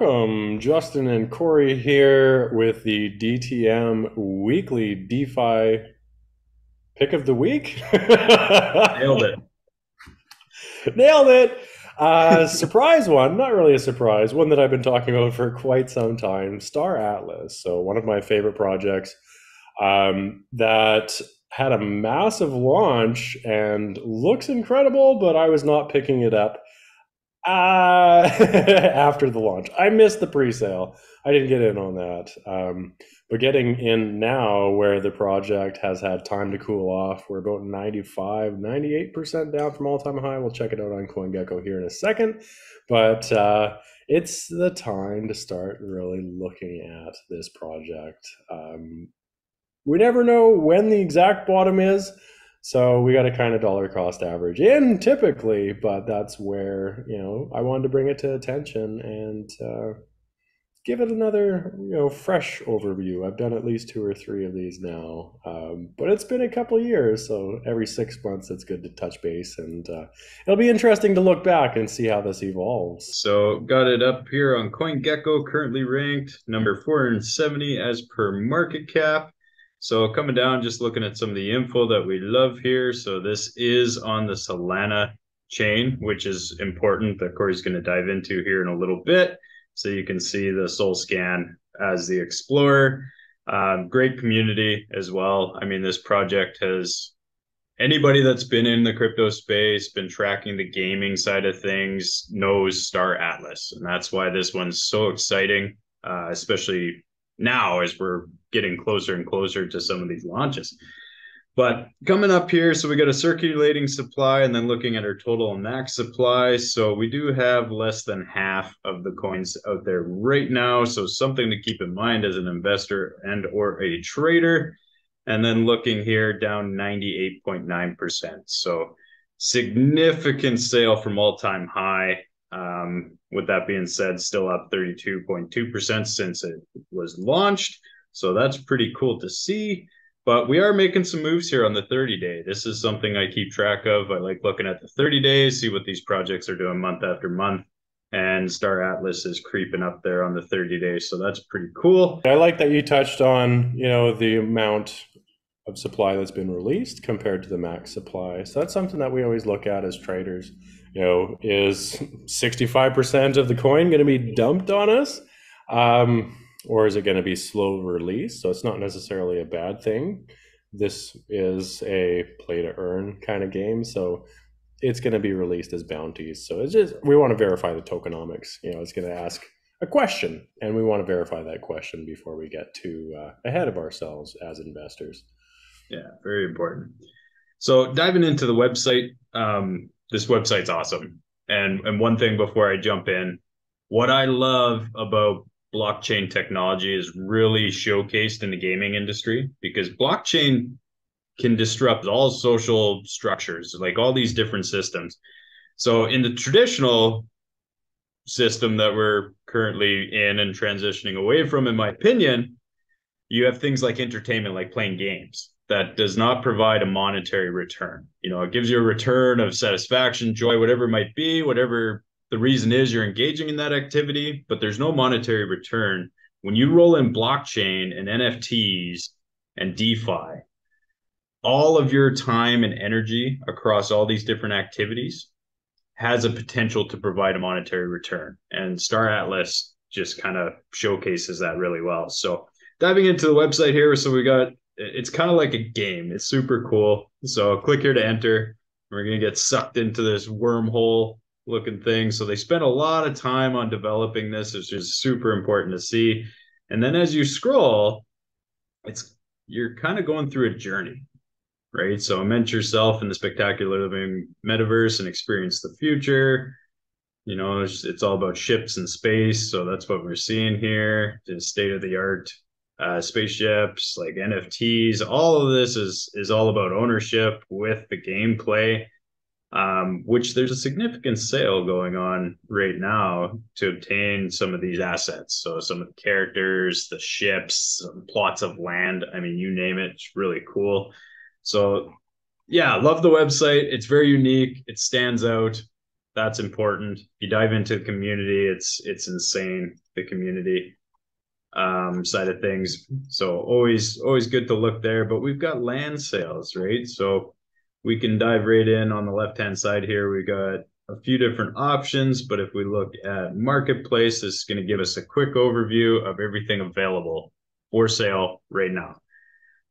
Welcome, Justin and Corey here with the DTM Weekly DeFi Pick of the Week. Nailed it. Nailed it. Uh, surprise one, not really a surprise, one that I've been talking about for quite some time Star Atlas. So, one of my favorite projects um, that had a massive launch and looks incredible, but I was not picking it up uh, after the launch. I missed the pre-sale. I didn't get in on that. Um, but getting in now where the project has had time to cool off, we're about 95, 98% down from all-time high. We'll check it out on CoinGecko here in a second. But uh, it's the time to start really looking at this project. Um, we never know when the exact bottom is. So we got a kind of dollar cost average in typically, but that's where, you know, I wanted to bring it to attention and uh, give it another, you know, fresh overview. I've done at least two or three of these now, um, but it's been a couple years. So every six months, it's good to touch base and uh, it'll be interesting to look back and see how this evolves. So got it up here on CoinGecko, currently ranked number 470 as per market cap. So coming down, just looking at some of the info that we love here. So this is on the Solana chain, which is important that Corey's going to dive into here in a little bit. So you can see the Solscan as the Explorer. Um, great community as well. I mean, this project has anybody that's been in the crypto space, been tracking the gaming side of things, knows Star Atlas, and that's why this one's so exciting, uh, especially now as we're getting closer and closer to some of these launches. But coming up here, so we got a circulating supply and then looking at our total max supply. So we do have less than half of the coins out there right now. So something to keep in mind as an investor and or a trader. And then looking here down 98.9%. So significant sale from all-time high. Um, with that being said, still up 32.2% since it was launched. So that's pretty cool to see. But we are making some moves here on the 30 day. This is something I keep track of. I like looking at the 30 days, see what these projects are doing month after month. And Star Atlas is creeping up there on the 30 days. So that's pretty cool. I like that you touched on, you know, the amount of supply that's been released compared to the max supply. So that's something that we always look at as traders you know, is 65% of the coin going to be dumped on us? Um, or is it going to be slow release? So it's not necessarily a bad thing. This is a play to earn kind of game. So it's going to be released as bounties. So it's just, we want to verify the tokenomics. You know, it's going to ask a question and we want to verify that question before we get too uh, ahead of ourselves as investors. Yeah, very important. So diving into the website, um, this website's awesome. And and one thing before I jump in, what I love about blockchain technology is really showcased in the gaming industry because blockchain can disrupt all social structures, like all these different systems. So in the traditional system that we're currently in and transitioning away from, in my opinion, you have things like entertainment, like playing games that does not provide a monetary return. You know, it gives you a return of satisfaction, joy, whatever it might be, whatever the reason is you're engaging in that activity, but there's no monetary return. When you roll in blockchain and NFTs and DeFi, all of your time and energy across all these different activities has a potential to provide a monetary return. And Star Atlas just kind of showcases that really well. So diving into the website here, so we got it's kind of like a game. It's super cool. So click here to enter. We're gonna get sucked into this wormhole looking thing. So they spent a lot of time on developing this, which is super important to see. And then as you scroll, it's you're kind of going through a journey, right? So immerse yourself in the spectacular living metaverse and experience the future. You know, it's, it's all about ships and space. So that's what we're seeing here. The state of the art uh, spaceships, like NFTs. All of this is is all about ownership with the gameplay, um, which there's a significant sale going on right now to obtain some of these assets. So some of the characters, the ships, plots of land. I mean, you name it. It's really cool. So yeah, love the website. It's very unique. It stands out. that's important. If you dive into the community, it's it's insane. The community um, side of things. So always always good to look there. But we've got land sales, right? So we can dive right in on the left hand side here. We got a few different options, but if we look at marketplace, this is going to give us a quick overview of everything available for sale right now.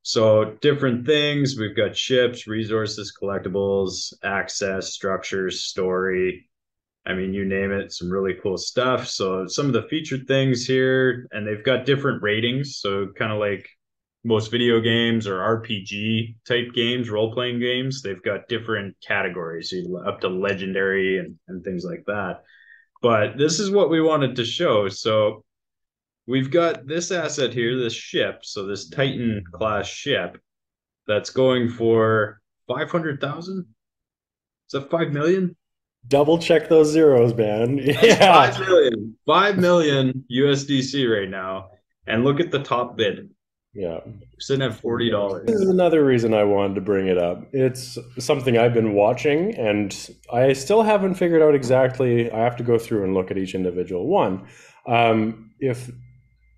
So different things, we've got ships, resources, collectibles, access, structures, story. I mean, you name it, some really cool stuff. So some of the featured things here, and they've got different ratings. So kind of like most video games or RPG type games, role playing games, they've got different categories up to legendary and, and things like that. But this is what we wanted to show. So we've got this asset here, this ship. So this Titan class ship that's going for 500,000. Is that 5 million? Double check those zeros, man. Yeah. 5 million. 5 million USDC right now. And look at the top bid. Yeah. sitting at forty dollars. This is another reason I wanted to bring it up. It's something I've been watching and I still haven't figured out exactly. I have to go through and look at each individual one. Um, if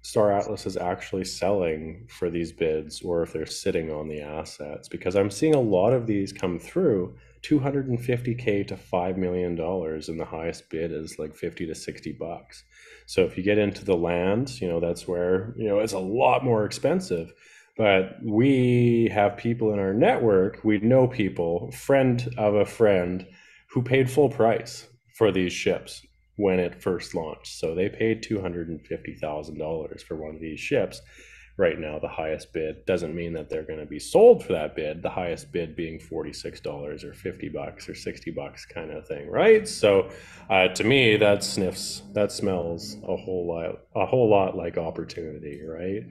Star Atlas is actually selling for these bids or if they're sitting on the assets, because I'm seeing a lot of these come through 250k to 5 million dollars and the highest bid is like 50 to 60 bucks. So if you get into the land you know that's where you know it's a lot more expensive. But we have people in our network we know people friend of a friend who paid full price for these ships when it first launched. So they paid $250000 for one of these ships right now the highest bid. Doesn't mean that they're going to be sold for that bid the highest bid being $46 or 50 bucks or 60 bucks kind of thing right? So uh, to me that sniffs that smells a whole lot a whole lot like opportunity right?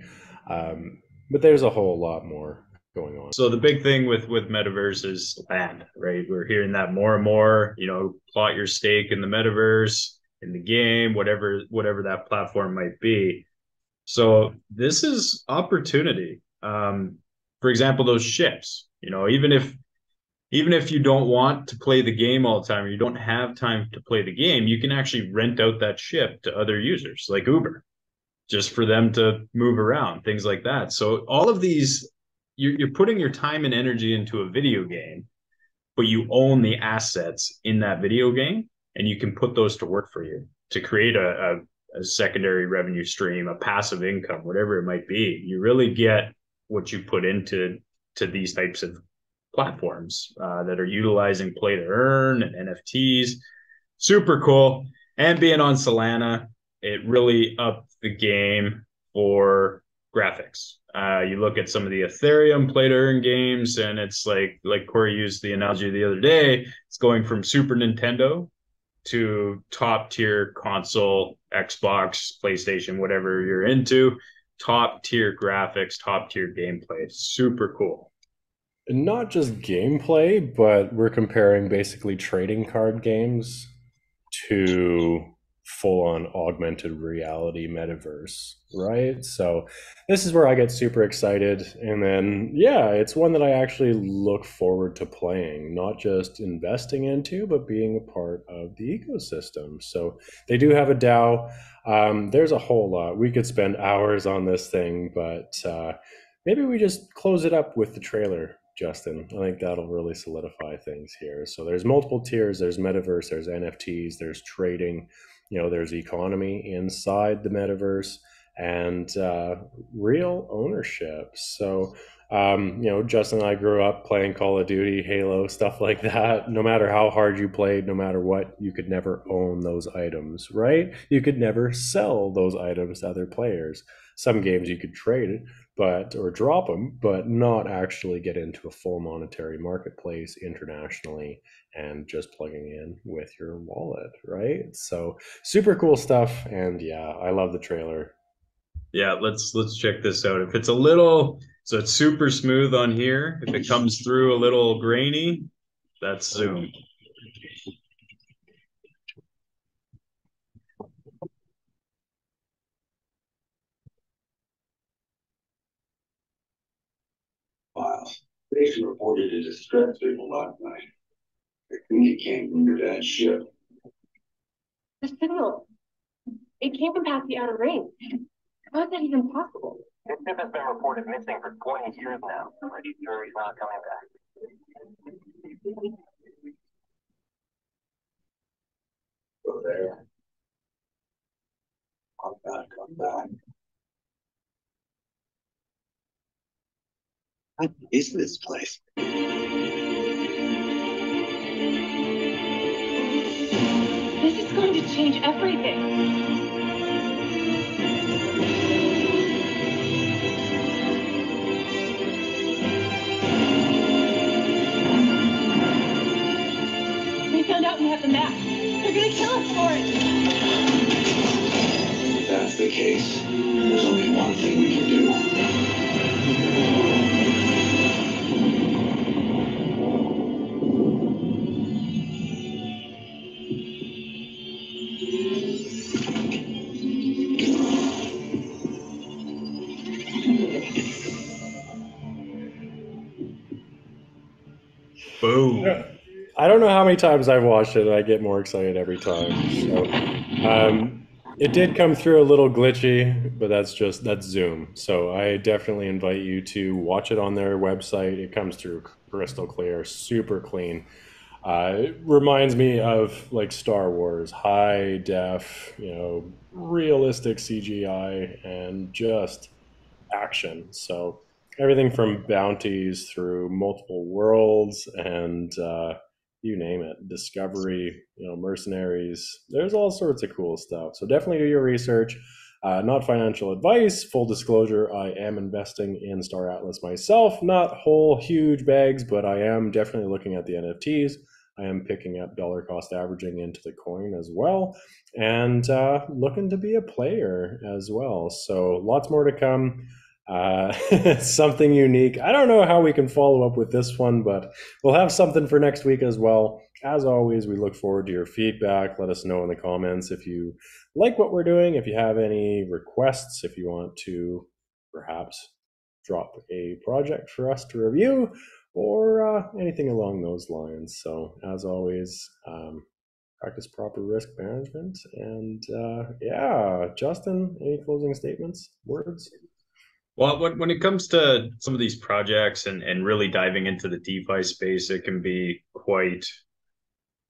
Um, but there's a whole lot more going on. So the big thing with with metaverse is land right? We're hearing that more and more you know plot your stake in the metaverse in the game whatever whatever that platform might be so this is opportunity. Um, for example, those ships. You know, even if even if you don't want to play the game all the time or you don't have time to play the game, you can actually rent out that ship to other users like Uber, just for them to move around, things like that. So all of these, you're, you're putting your time and energy into a video game, but you own the assets in that video game, and you can put those to work for you to create a, a a secondary revenue stream, a passive income, whatever it might be. You really get what you put into to these types of platforms uh, that are utilizing play to earn and NFTs. Super cool. And being on Solana, it really upped the game for graphics. Uh, you look at some of the Ethereum play to earn games, and it's like like Corey used the analogy the other day. It's going from Super Nintendo to top tier console, Xbox, PlayStation, whatever you're into, top tier graphics, top tier gameplay. Super cool. Not just gameplay, but we're comparing basically trading card games to full on augmented reality metaverse, right? So this is where I get super excited. And then, yeah, it's one that I actually look forward to playing, not just investing into, but being a part of the ecosystem. So they do have a DAO. Um, there's a whole lot. We could spend hours on this thing, but uh, maybe we just close it up with the trailer. Justin. I think that'll really solidify things here. So there's multiple tiers. There's metaverse. There's NFTs. There's trading you know there's economy inside the metaverse and uh, real ownership. So um, you know justin and i grew up playing call of duty halo stuff like that. No matter how hard you played no matter what you could never own those items right? You could never sell those items to other players. Some games you could trade but or drop them but not actually get into a full monetary marketplace internationally and just plugging in with your wallet, right? So super cool stuff. And yeah, I love the trailer. Yeah, let's let's check this out. If it's a little so it's super smooth on here. If it comes through a little grainy, that's zoom. They reported a distress signal last night. The came under that ship The signal, it came from past the outer ring. How is that even possible? This ship has been reported missing for 20 years now. I'm Pretty sure he's not coming back. Go there. Come back, come back. What is this place? This is going to change everything. We found out we have the map. They're gonna kill us for it. If that's the case, there's only one thing we can do. Many times I've watched it, and I get more excited every time. So, um, it did come through a little glitchy, but that's just that's Zoom. So I definitely invite you to watch it on their website. It comes through crystal clear, super clean. Uh, it reminds me of like Star Wars, high def, you know, realistic CGI, and just action. So everything from bounties through multiple worlds and uh, you name it discovery you know mercenaries there's all sorts of cool stuff. So definitely do your research. Uh, not financial advice full disclosure i am investing in star atlas myself. Not whole huge bags but i am definitely looking at the nfts i am picking up dollar cost averaging into the coin as well and uh, looking to be a player as well. So lots more to come uh, something unique. I don't know how we can follow up with this one, but we'll have something for next week as well. As always, we look forward to your feedback. Let us know in the comments if you like what we're doing, if you have any requests, if you want to perhaps drop a project for us to review, or uh, anything along those lines. So, as always, um, practice proper risk management. And uh, yeah, Justin, any closing statements, words? Well, when, it comes to some of these projects and, and really diving into the DeFi space, it can be quite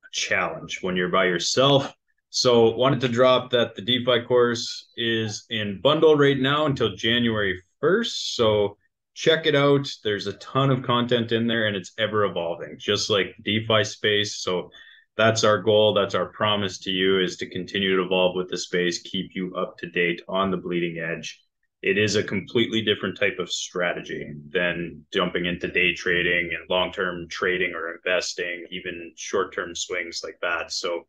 a challenge when you're by yourself. So, wanted to drop that the DeFi course is in bundle right now until January 1st. So, check it out. There's a ton of content in there and it's ever evolving, just like DeFi space. So, that's our goal. That's our promise to you is to continue to evolve with the space, keep you up to date on the bleeding edge it is a completely different type of strategy than jumping into day trading and long term trading or investing, even short term swings like that. So,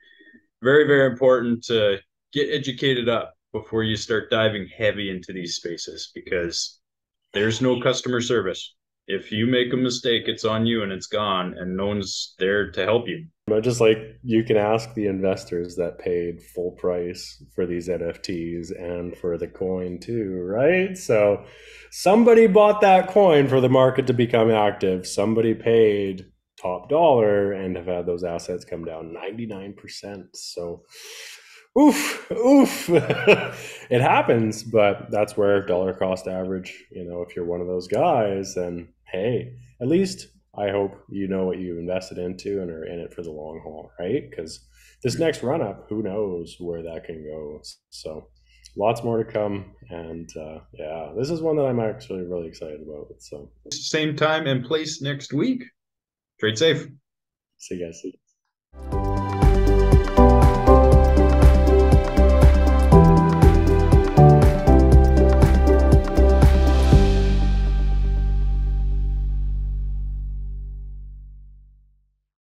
very, very important to get educated up before you start diving heavy into these spaces because there's no customer service. If you make a mistake, it's on you and it's gone, and no one's there to help you. But just like you can ask the investors that paid full price for these NFTs and for the coin too, right? So somebody bought that coin for the market to become active. Somebody paid top dollar and have had those assets come down 99%. So oof, oof. it happens, but that's where dollar cost average, you know, if you're one of those guys, then hey, at least I hope you know what you invested into and are in it for the long haul, right? Because this next run up, who knows where that can go. So lots more to come. And uh, yeah, this is one that I'm actually really excited about. So Same time and place next week. Trade safe. see you guys.